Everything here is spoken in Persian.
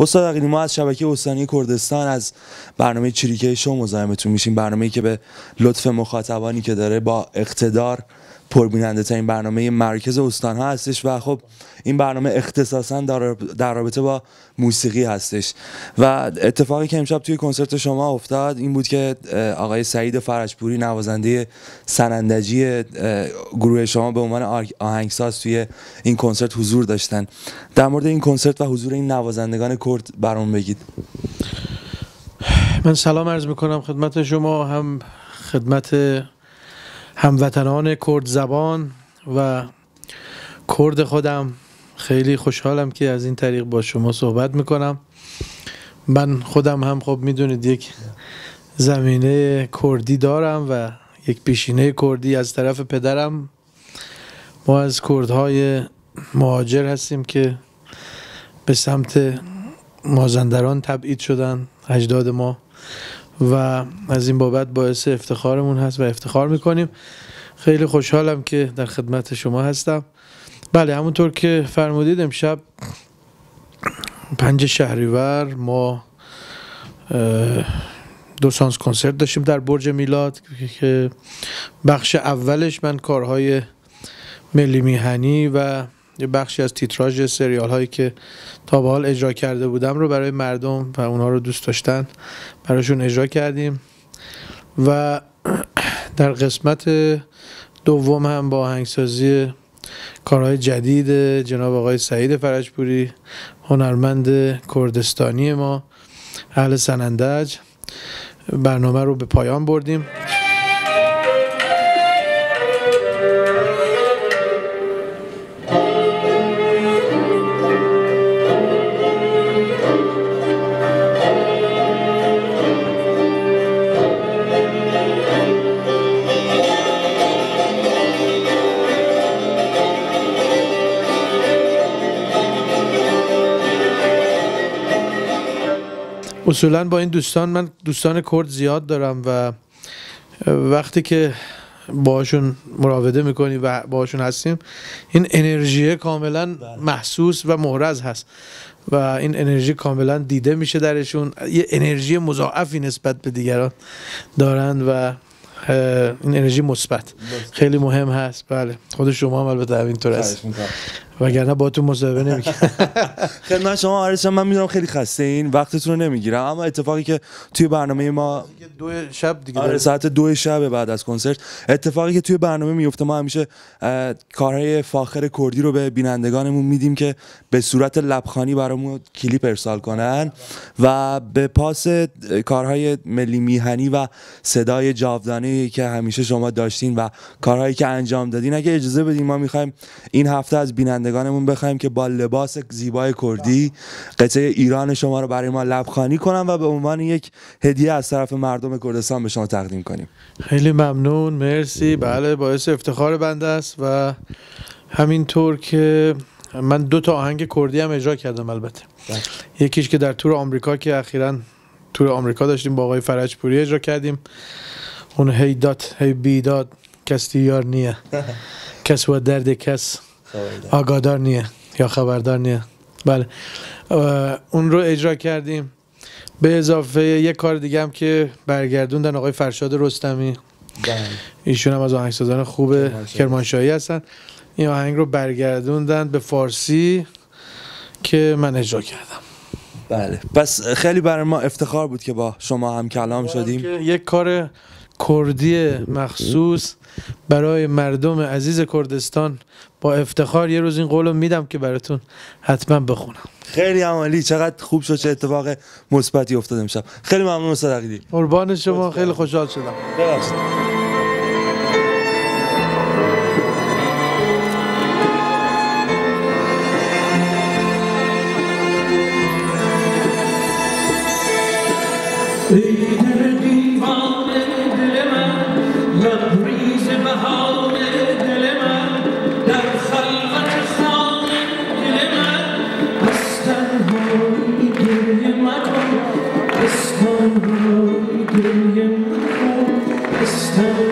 استاد عقیلی ما از شبکه استانی کردستان از برنامه چریکه شو مزاحمتون میشیم. برنامه‌ای که به لطف مخاطبانی که داره با اقتدار پربیننده ترین برنامه مرکز استان ها هستش و خب این برنامه اختصاصا در رابطه با موسیقی هستش. و اتفاقی که امشب توی کنسرت شما افتاد این بود که آقای سعید فرجپوری نوازنده سنندجی گروه شما به عنوان آهنگساز توی این کنسرت حضور داشتن. در مورد این کنسرت و حضور این نوازندگان کرد برام بگید. من سلام عرض می‌کنم خدمت شما هم خدمت هموطنان کرد زبان و کرد خودم. خیلی خوشحالم که از این طریق با شما صحبت می‌کنم. من خودم هم خب می‌دونید یک زمینه کردی دارم و یک پیشینه کردی از طرف پدرم. ما از کردهای مهاجر هستیم که به سمت مازندران تبعید شدن. اجداد ما و از این بابت باعث افتخارمون هست و افتخار می‌کنیم. خیلی خوشحالم که در خدمت شما هستم. بله همونطور که فرمودید امشب پنج شهریور ما دو سانس کنسرت داشتیم در برج میلاد که بخش اولش من کارهای ملی میهنی و یه بخشی از تیتراژ سریال هایی که تا به حال اجرا کرده بودم رو برای مردم و اونها رو دوست داشتن براشون اجرا کردیم. و در قسمت دوم هم با آهنگسازی کارهای جدید جناب آقای سعید فرجپوری هنرمند کردستانی ما اهل سنندج برنامه رو به پایان بردیم. اصولا با این دوستان من دوستان کرد زیاد دارم و وقتی که باشون مراوده می‌کنی و باشون هستیم این انرژی کاملا بله. محسوس و محرز هست و این انرژی کاملا دیده میشه درشون. یه انرژی مضاعفی نسبت به دیگران دارند و این انرژی مثبت. خیلی مهم هست. بله. خود شما هم البته همینطور هست. وگرنه با تو مصاحبه نمی‌کنم خدمت شما آرش من می‌دونم خیلی خسته این وقتتون رو نمی‌گیرم اما اتفاقی که توی برنامه ما دو شب دیگه آره ساعت دو شب بعد از کنسرت. اتفاقی که توی برنامه میفته ما همیشه کارهای فاخر کردی رو به بینندگانمون میدیم که به صورت لبخانی برامون کلیپ ارسال کنن و به پاس کارهای ملی میهنی و صدای جاودانه که همیشه شما داشتین و کارهایی که انجام دادین. اگه اجازه بدین ما می‌خوایم این هفته از بیننده شنوندگانمون بخوایم که با لباس زیبای کردی قطعه ایران شما رو برای ما لبخانی کنم و به عنوان یک هدیه از طرف مردم کردستان به شما تقدیم کنیم. خیلی ممنون مرسی. بله باعث افتخار بنده است و همینطور که من دو تا آهنگ کردی هم اجرا کردم البته. بله. یکیش که در تور آمریکا که اخیرا تور آمریکا داشتیم با آقای فرجپوری اجرا کردیم. اون هی دات هی بی داد کس دیار نیه. کس و درد کس. آگادار نیه. یا خبردار نیه. بله. اون رو اجرا کردیم. به اضافه یک کار دیگه هم که برگردوندن آقای فرشاد رستمی. بله. ایشون هم از آهنگسازان خوب کرمانشاهی هستن. این آهنگ رو برگردوندن به فارسی که من اجرا کردم. بله. پس خیلی برای ما افتخار بود که با شما هم کلام شدیم. یک کار کردی مخصوص برای مردم عزیز کردستان. با افتخار یه روز این قولو میدم که براتون حتما بخونم. خیلی عمالی. چقدر خوب شد چه اتفاق مثبتی افتاد امشب. خیلی ممنون استاد عقیلی قربان شما. خیلی خوشحال شدم. ببخشید. billion cold this time.